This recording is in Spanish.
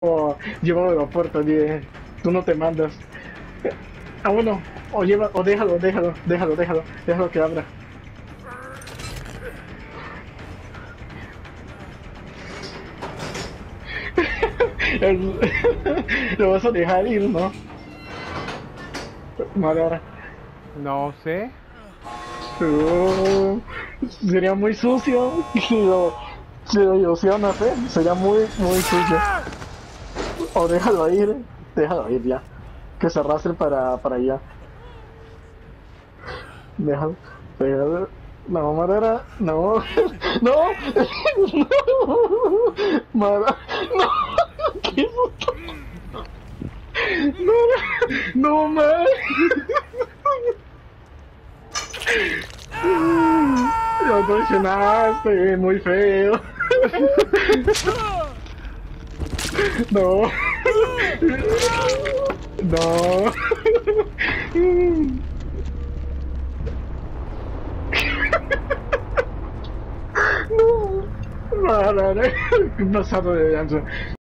o llevarlo a la puerta, dije, tú no te mandas. Ah, bueno, o lleva, o déjalo, déjalo, déjalo, déjalo, déjalo que abra. Lo vas a dejar ir, ¿no? Madara. No sé. Uh, sería muy sucio si lo, si lo ilusionas, ¿eh? Sería muy, muy sucio. O déjalo ir, déjalo ir ya. Que se arrastre para, para allá. Déjalo, déjalo. No, Madara, no, no, no, Madara, no, ¿qué esto? No, no, man. Lo traicionaste, muy feo. No. No. No. No, no, no. ¿Qué pasado de danza?